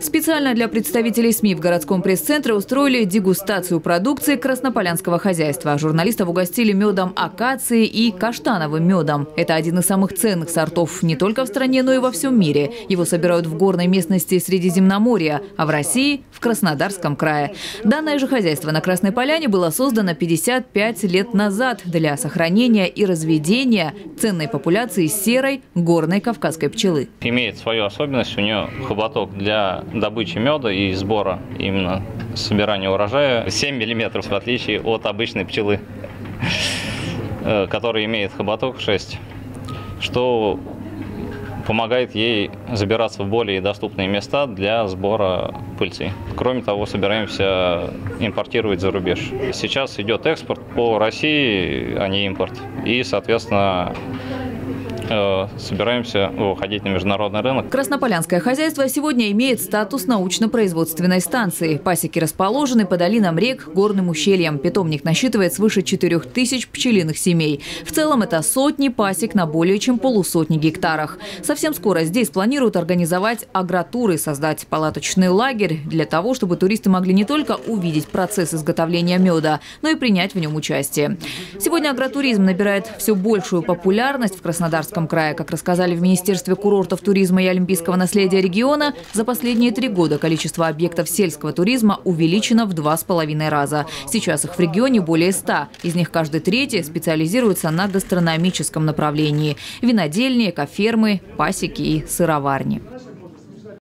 Специально для представителей СМИ в городском пресс-центре устроили дегустацию продукции краснополянского хозяйства. Журналистов угостили медом акации и каштановым медом. Это один из самых ценных сортов не только в стране, но и во всем мире. Его собирают в горной местности Средиземноморья, а в России – в Краснодарском крае. Данное же хозяйство на Красной Поляне было создано 55 лет назад для сохранения и разведения ценной популяции серой горной кавказской пчелы. Имеет свою особенность, у нее хоботок для добычи меда и сбора именно собирания урожая 7 миллиметров, в отличие от обычной пчелы, э, которая имеет хоботок 6, что помогает ей забираться в более доступные места для сбора пыльцы. Кроме того, собираемся импортировать за рубеж. Сейчас идет экспорт по России, а не импорт. И, соответственно, Э, собираемся выходить на международный рынок. Краснополянское хозяйство сегодня имеет статус научно-производственной станции. Пасеки расположены по долинам рек, горным ущельям. Питомник насчитывает свыше 4 тысяч пчелиных семей. В целом это сотни пасек на более чем полусотни гектарах. Совсем скоро здесь планируют организовать агротуры, создать палаточный лагерь для того, чтобы туристы могли не только увидеть процесс изготовления меда, но и принять в нем участие. Сегодня агротуризм набирает все большую популярность в Краснодарском крае. Как рассказали в Министерстве курортов, туризма и олимпийского наследия региона, за последние три года количество объектов сельского туризма увеличено в два с половиной раза. Сейчас их в регионе более ста. Из них каждый третий специализируется на гастрономическом направлении. Винодельни, кофермы, пасеки и сыроварни.